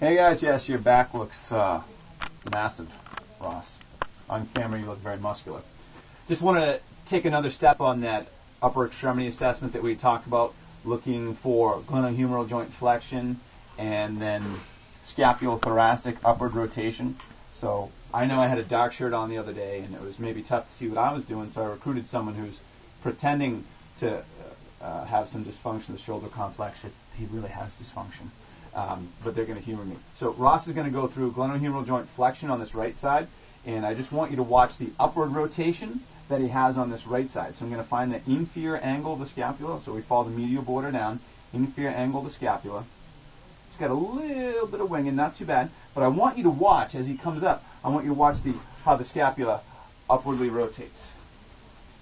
Hey guys, yes, your back looks uh, massive, Ross. On camera, you look very muscular. Just want to take another step on that upper extremity assessment that we talked about, looking for glenohumeral joint flexion and then scapulothoracic upward rotation. So I know I had a dark shirt on the other day, and it was maybe tough to see what I was doing, so I recruited someone who's pretending to uh, have some dysfunction of the shoulder complex. It, he really has dysfunction um, but they're going to humor me. So Ross is going to go through glenohumeral joint flexion on this right side, and I just want you to watch the upward rotation that he has on this right side. So I'm going to find the inferior angle of the scapula. So we follow the medial border down, inferior angle of the scapula. It's got a little bit of winging, not too bad, but I want you to watch as he comes up. I want you to watch the how the scapula upwardly rotates.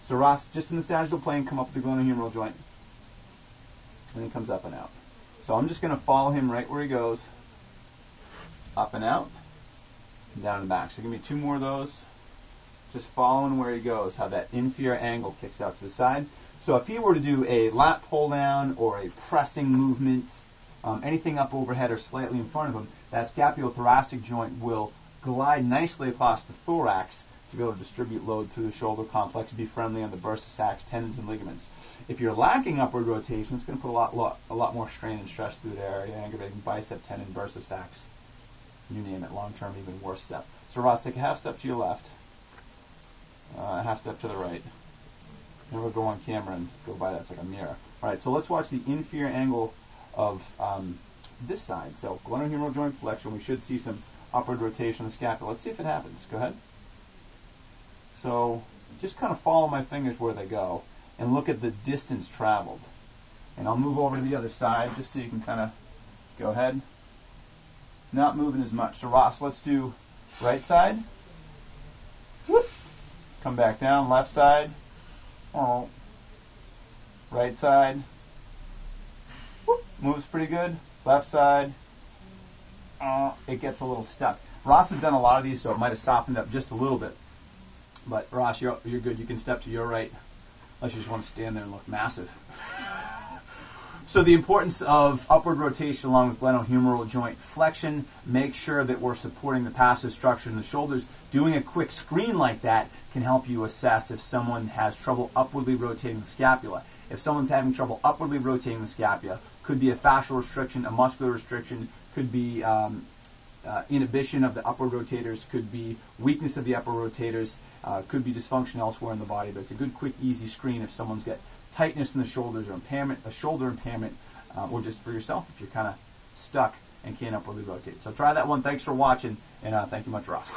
So Ross, just in the sagittal plane, come up with the glenohumeral joint, and then comes up and out. So I'm just going to follow him right where he goes, up and out, and down and back. So give me two more of those. Just following where he goes, how that inferior angle kicks out to the side. So if he were to do a lat pull down or a pressing movement, um, anything up overhead or slightly in front of him, that scapulothoracic joint will glide nicely across the thorax to be able to distribute load through the shoulder complex, be friendly on the bursa sacs, tendons, and ligaments. If you're lacking upward rotation, it's going to put a lot, lot, a lot more strain and stress through the area, aggravating bicep tendon, bursa sacs, you name it, long term, even worse step. So Ross, take a half step to your left, uh, a half step to the right. Never go on camera and go by that. It's like a mirror. All right, so let's watch the inferior angle of um, this side. So glenohumeral joint flexion. We should see some upward rotation of the scapula. Let's see if it happens. Go ahead. So just kind of follow my fingers where they go and look at the distance traveled. And I'll move over to the other side just so you can kind of go ahead. Not moving as much. So Ross, let's do right side. Whoop. Come back down, left side. Oh. Right side. Whoop. Moves pretty good. Left side. Oh, it gets a little stuck. Ross has done a lot of these, so it might have softened up just a little bit. But Ross, you're you're good. You can step to your right, unless you just want to stand there and look massive. so the importance of upward rotation along with glenohumeral joint flexion. Make sure that we're supporting the passive structure in the shoulders. Doing a quick screen like that can help you assess if someone has trouble upwardly rotating the scapula. If someone's having trouble upwardly rotating the scapula, could be a fascial restriction, a muscular restriction, could be um, uh, inhibition of the upper rotators, could be weakness of the upper rotators, uh, could be dysfunction elsewhere in the body. But it's a good, quick, easy screen if someone's got tightness in the shoulders or impairment, a shoulder impairment, uh, or just for yourself if you're kind of stuck and can't upwardly rotate. So try that one. Thanks for watching, and uh, thank you much, Ross.